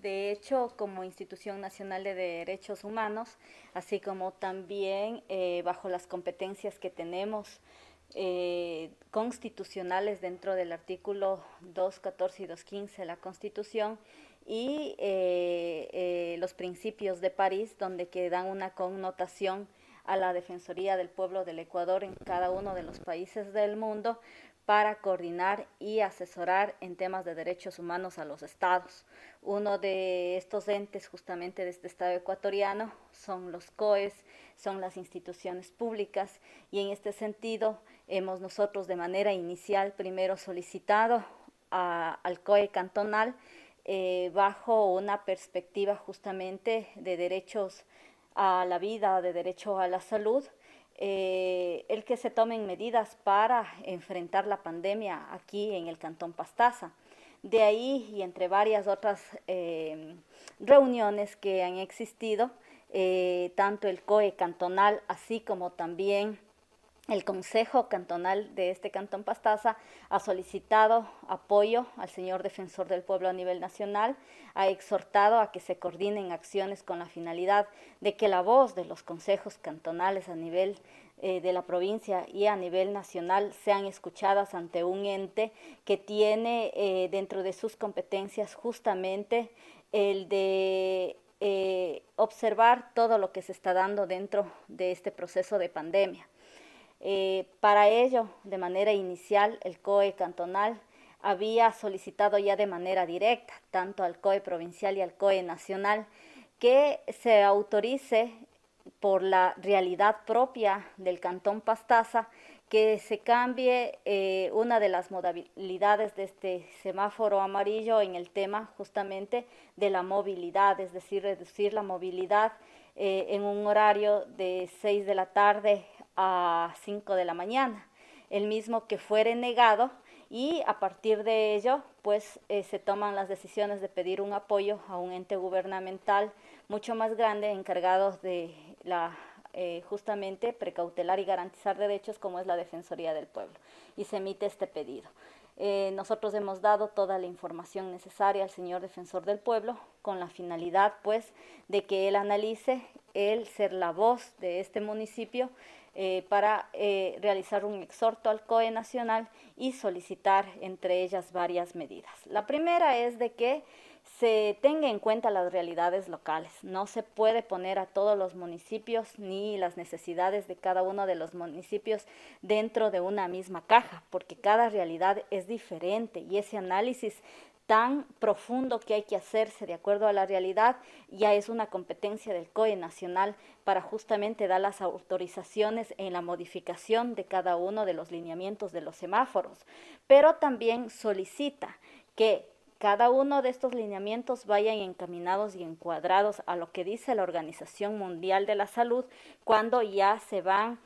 De hecho, como institución nacional de derechos humanos, así como también eh, bajo las competencias que tenemos eh, constitucionales dentro del artículo 214 y 215 de la Constitución y eh, los principios de París, donde que dan una connotación a la Defensoría del Pueblo del Ecuador en cada uno de los países del mundo, para coordinar y asesorar en temas de derechos humanos a los estados. Uno de estos entes justamente de este estado ecuatoriano son los COES, son las instituciones públicas y en este sentido hemos nosotros de manera inicial primero solicitado al COE cantonal eh, bajo una perspectiva justamente de derechos a la vida, de derecho a la salud, eh, el que se tomen medidas para enfrentar la pandemia aquí en el Cantón Pastaza. De ahí y entre varias otras eh, reuniones que han existido, eh, tanto el COE cantonal así como también el Consejo Cantonal de este Cantón Pastaza ha solicitado apoyo al señor defensor del pueblo a nivel nacional, ha exhortado a que se coordinen acciones con la finalidad de que la voz de los consejos cantonales a nivel eh, de la provincia y a nivel nacional sean escuchadas ante un ente que tiene eh, dentro de sus competencias justamente el de eh, observar todo lo que se está dando dentro de este proceso de pandemia. Para ello, de manera inicial, el COE cantonal había solicitado ya de manera directa, tanto al COE provincial y al COE nacional, que se autorice por la realidad propia del cantón Pastaza que se cambie eh, una de las modalidades de este semáforo amarillo en el tema justamente de la movilidad, es decir, reducir la movilidad eh, en un horario de 6 de la tarde a 5 de la mañana, el mismo que fuere negado y a partir de ello pues eh, se toman las decisiones de pedir un apoyo a un ente gubernamental mucho más grande encargado de la eh, justamente precautelar y garantizar derechos como es la Defensoría del Pueblo y se emite este pedido. Eh, nosotros hemos dado toda la información necesaria al señor defensor del pueblo con la finalidad pues de que él analice el ser la voz de este municipio eh, para realizar un exhorto al COE nacional y solicitar entre ellas varias medidas. La primera es de que se tenga en cuenta las realidades locales. No se puede poner a todos los municipios ni las necesidades de cada uno de los municipios dentro de una misma caja, porque cada realidad es diferente y ese análisis tan profundo que hay que hacerse de acuerdo a la realidad, ya es una competencia del COE nacional para justamente dar las autorizaciones en la modificación de cada uno de los lineamientos de los semáforos, pero también solicita que cada uno de estos lineamientos vayan encaminados y encuadrados a lo que dice la Organización Mundial de la Salud cuando ya se van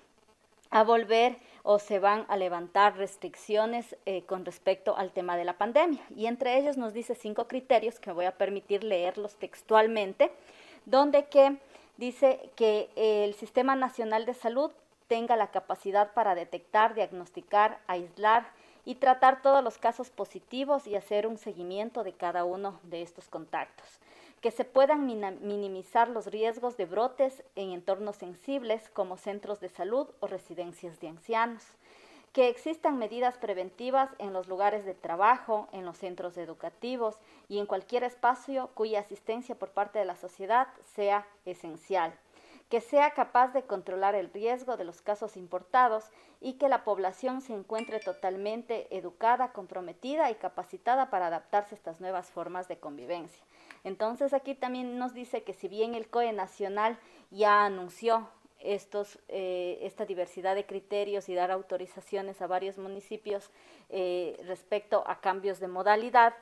a volver o se van a levantar restricciones eh, con respecto al tema de la pandemia. Y entre ellos nos dice cinco criterios que voy a permitir leerlos textualmente, donde que dice que el Sistema Nacional de Salud tenga la capacidad para detectar, diagnosticar, aislar y tratar todos los casos positivos y hacer un seguimiento de cada uno de estos contactos que se puedan minimizar los riesgos de brotes en entornos sensibles como centros de salud o residencias de ancianos, que existan medidas preventivas en los lugares de trabajo, en los centros educativos y en cualquier espacio cuya asistencia por parte de la sociedad sea esencial que sea capaz de controlar el riesgo de los casos importados y que la población se encuentre totalmente educada, comprometida y capacitada para adaptarse a estas nuevas formas de convivencia. Entonces aquí también nos dice que si bien el COE nacional ya anunció estos, eh, esta diversidad de criterios y dar autorizaciones a varios municipios eh, respecto a cambios de modalidad,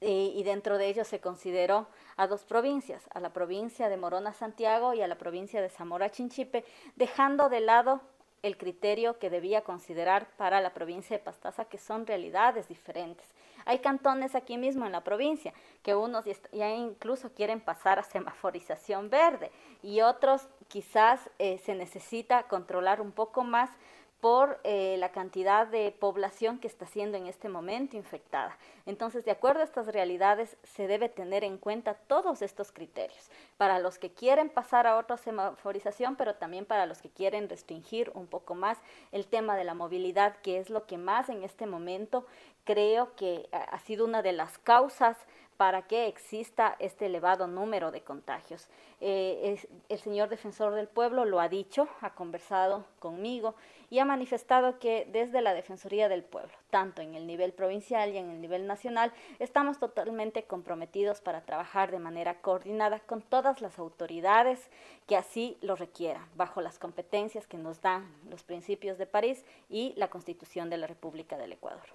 eh, y dentro de ellos se consideró a dos provincias, a la provincia de Morona Santiago y a la provincia de Zamora Chinchipe, dejando de lado el criterio que debía considerar para la provincia de Pastaza, que son realidades diferentes. Hay cantones aquí mismo en la provincia que unos ya incluso quieren pasar a semaforización verde y otros quizás eh, se necesita controlar un poco más por eh, la cantidad de población que está siendo en este momento infectada. Entonces, de acuerdo a estas realidades, se debe tener en cuenta todos estos criterios, para los que quieren pasar a otra semaforización, pero también para los que quieren restringir un poco más el tema de la movilidad, que es lo que más en este momento creo que ha sido una de las causas para que exista este elevado número de contagios. Eh, el señor defensor del pueblo lo ha dicho, ha conversado conmigo y ha manifestado que desde la Defensoría del Pueblo, tanto en el nivel provincial y en el nivel nacional, estamos totalmente comprometidos para trabajar de manera coordinada con todas las autoridades que así lo requieran, bajo las competencias que nos dan los principios de París y la Constitución de la República del Ecuador.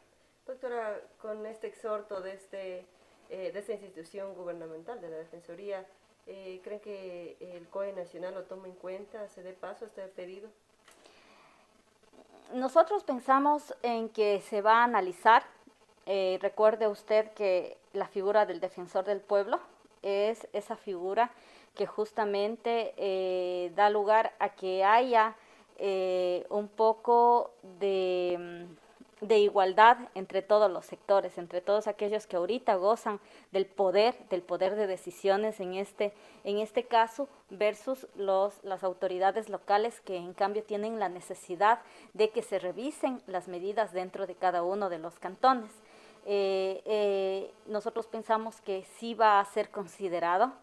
Doctora, con este exhorto de este eh, de esta institución gubernamental, de la Defensoría, eh, ¿creen que el COE Nacional lo toma en cuenta, se dé paso a este pedido? Nosotros pensamos en que se va a analizar. Eh, recuerde usted que la figura del defensor del pueblo es esa figura que justamente da lugar a que haya un poco de de igualdad entre todos los sectores, entre todos aquellos que ahorita gozan del poder, del poder de decisiones en este, en este caso, versus los, las autoridades locales que en cambio tienen la necesidad de que se revisen las medidas dentro de cada uno de los cantones. Eh, eh, nosotros pensamos que sí va a ser considerado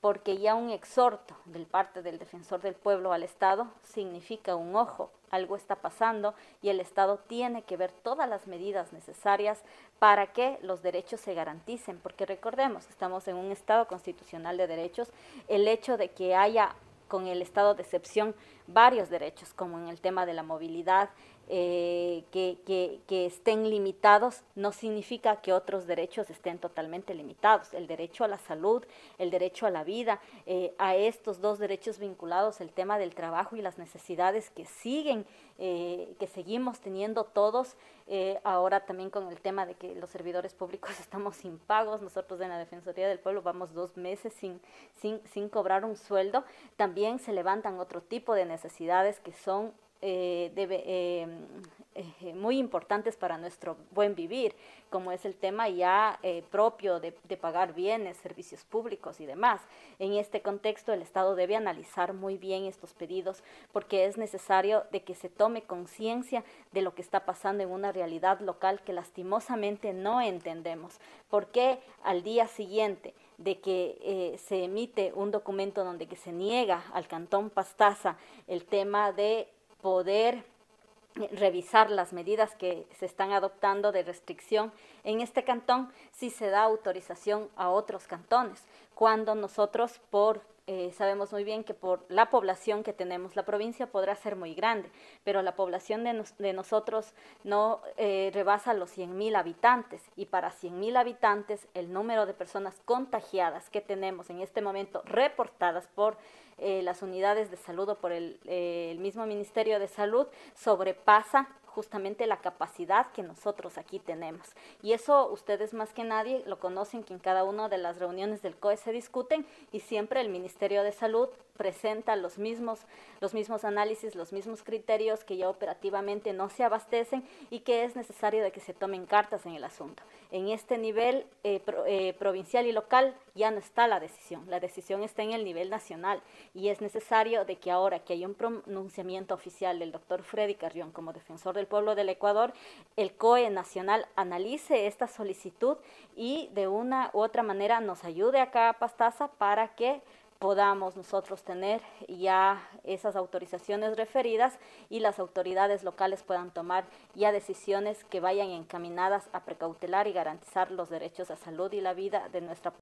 porque ya un exhorto del parte del defensor del pueblo al Estado significa un ojo, algo está pasando y el Estado tiene que ver todas las medidas necesarias para que los derechos se garanticen, porque recordemos, estamos en un Estado constitucional de derechos, el hecho de que haya con el estado de excepción varios derechos, como en el tema de la movilidad, eh, que, estén limitados no significa que otros derechos estén totalmente limitados. El derecho a la salud, el derecho a la vida, eh, a estos dos derechos vinculados, el tema del trabajo y las necesidades que siguen, eh, que seguimos teniendo todos, ahora también con el tema de que los servidores públicos estamos sin pagos, nosotros en la Defensoría del Pueblo vamos dos meses sin, sin cobrar un sueldo, también se levantan otro tipo de necesidades que son eh, eh, eh, muy importantes para nuestro buen vivir, como es el tema ya propio de, pagar bienes, servicios públicos y demás. En este contexto, el Estado debe analizar muy bien estos pedidos porque es necesario de que se tome conciencia de lo que está pasando en una realidad local que lastimosamente no entendemos. porque al día siguiente de que se emite un documento donde que se niega al Cantón Pastaza el tema de poder revisar las medidas que se están adoptando de restricción en este cantón si se da autorización a otros cantones, cuando nosotros por eh, sabemos muy bien que por la población que tenemos, la provincia podrá ser muy grande, pero la población de, nosotros no eh, rebasa los 100.000 habitantes. Y para 100.000 habitantes el número de personas contagiadas que tenemos en este momento reportadas por eh, las unidades de salud o por el, el mismo Ministerio de Salud sobrepasa justamente la capacidad que nosotros aquí tenemos. Y eso ustedes más que nadie lo conocen que en cada una de las reuniones del COE se discuten y siempre el Ministerio de Salud presenta los mismos, los mismos análisis, los mismos criterios que ya operativamente no se abastecen y que es necesario de que se tomen cartas en el asunto. En este nivel eh, eh, provincial y local ya no está la decisión, la decisión está en el nivel nacional y es necesario de que ahora que hay un pronunciamiento oficial del doctor Freddy Carrión como defensor del pueblo del Ecuador, el COE nacional analice esta solicitud y de una u otra manera nos ayude acá a Pastaza para que podamos nosotros tener ya esas autorizaciones referidas y las autoridades locales puedan tomar ya decisiones que vayan encaminadas a precautelar y garantizar los derechos a salud y la vida de nuestra